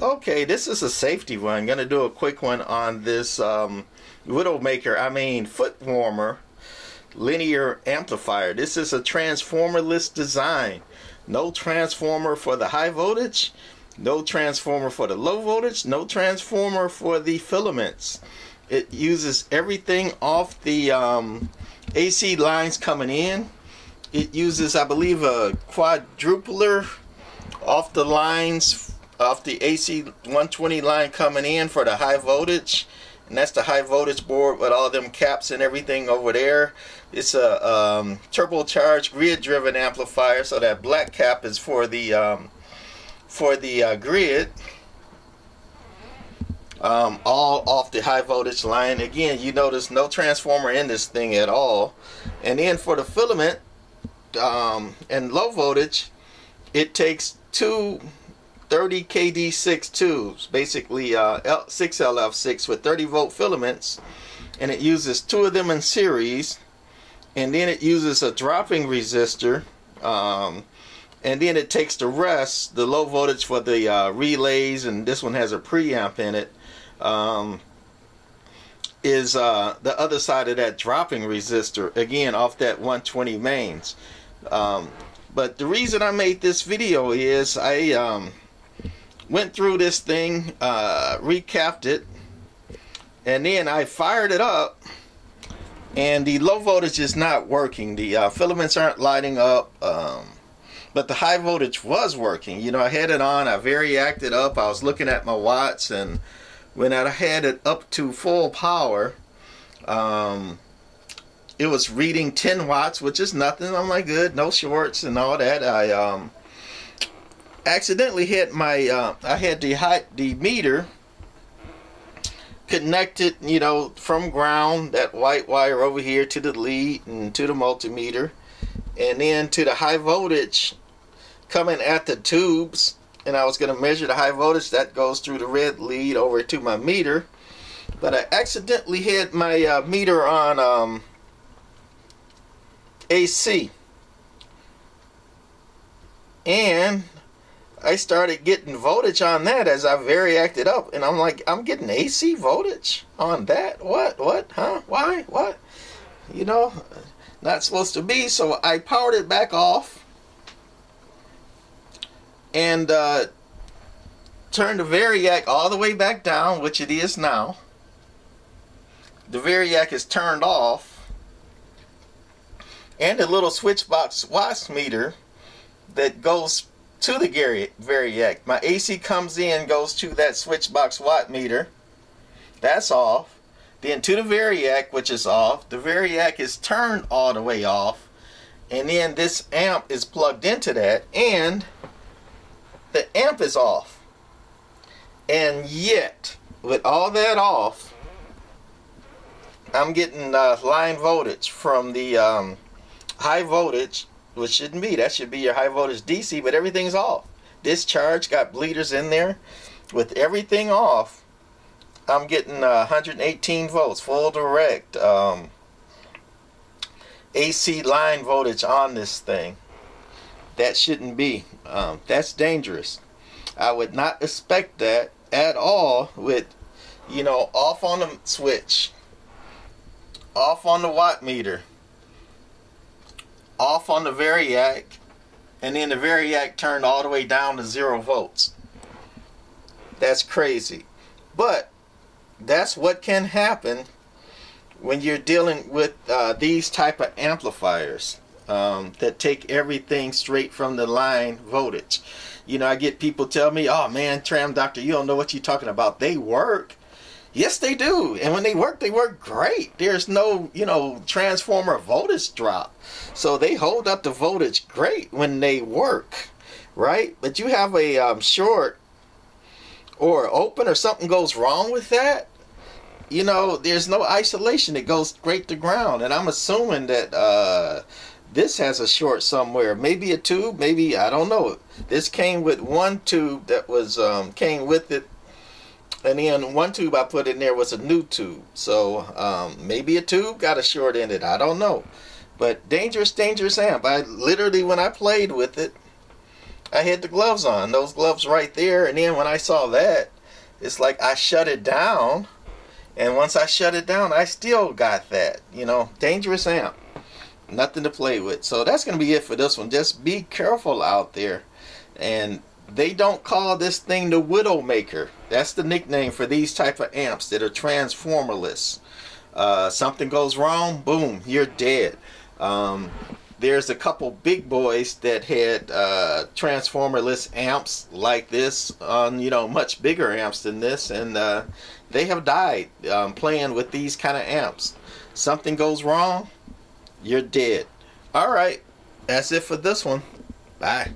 Okay, this is a safety one. I'm gonna do a quick one on this um, Widowmaker, I mean foot warmer linear amplifier. This is a transformerless design. No transformer for the high voltage, no transformer for the low voltage, no transformer for the filaments. It uses everything off the um, AC lines coming in. It uses, I believe, a quadrupler off the lines off the AC 120 line coming in for the high voltage. And that's the high voltage board with all them caps and everything over there. It's a um, turbocharged grid driven amplifier so that black cap is for the um, for the uh, grid. Um, all off the high voltage line. Again you notice no transformer in this thing at all. And then for the filament um, and low voltage it takes two 30 KD6 tubes, basically uh, 6LF6 with 30 volt filaments, and it uses two of them in series, and then it uses a dropping resistor, um, and then it takes the rest, the low voltage for the uh, relays, and this one has a preamp in it. Um, is uh, the other side of that dropping resistor again off that 120 mains um, but the reason I made this video is I um, went through this thing, uh, recapped it, and then I fired it up, and the low voltage is not working. The uh, filaments aren't lighting up, um, but the high voltage was working. You know, I had it on, I variacted it up, I was looking at my watts, and when I had it up to full power, um, it was reading 10 watts, which is nothing. I'm like, good, no shorts and all that. I um, accidentally hit my uh, I had the height the meter connected you know from ground that white wire over here to the lead and to the multimeter and then to the high voltage coming at the tubes and I was going to measure the high voltage that goes through the red lead over to my meter but I accidentally hit my uh, meter on um, AC and I started getting voltage on that as I variacted up, and I'm like, I'm getting AC voltage on that. What? What? Huh? Why? What? You know, not supposed to be. So I powered it back off and uh, turned the variac all the way back down, which it is now. The variac is turned off, and the little switch box watts meter that goes to the variac. My AC comes in, goes to that switch box watt meter. That's off. Then to the variac, which is off. The variac is turned all the way off. And then this amp is plugged into that. And the amp is off. And yet, with all that off, I'm getting uh, line voltage from the um, high voltage which shouldn't be. That should be your high voltage DC, but everything's off. Discharge got bleeders in there. With everything off, I'm getting uh, 118 volts, full direct um, AC line voltage on this thing. That shouldn't be. Um, that's dangerous. I would not expect that at all with, you know, off on the switch, off on the watt meter off on the variac, and then the variac turned all the way down to zero volts. That's crazy. But that's what can happen when you're dealing with uh, these type of amplifiers um, that take everything straight from the line voltage. You know, I get people tell me, "Oh man, Tram Doctor, you don't know what you're talking about. They work." Yes, they do. And when they work, they work great. There's no, you know, transformer voltage drop. So they hold up the voltage great when they work, right? But you have a um, short or open or something goes wrong with that, you know, there's no isolation. It goes straight to ground. And I'm assuming that uh, this has a short somewhere. Maybe a tube, maybe, I don't know. This came with one tube that was, um, came with it and then one tube I put in there was a new tube. So um, maybe a tube got a short in it. I don't know. But dangerous, dangerous amp. I literally, when I played with it, I had the gloves on, those gloves right there. And then when I saw that, it's like I shut it down. And once I shut it down, I still got that. You know, dangerous amp. Nothing to play with. So that's going to be it for this one. Just be careful out there. And they don't call this thing the Widowmaker. That's the nickname for these type of amps that are transformerless. Uh, something goes wrong, boom, you're dead. Um, there's a couple big boys that had uh, transformerless amps like this on you know much bigger amps than this and uh, they have died um, playing with these kind of amps something goes wrong you're dead all right that's it for this one bye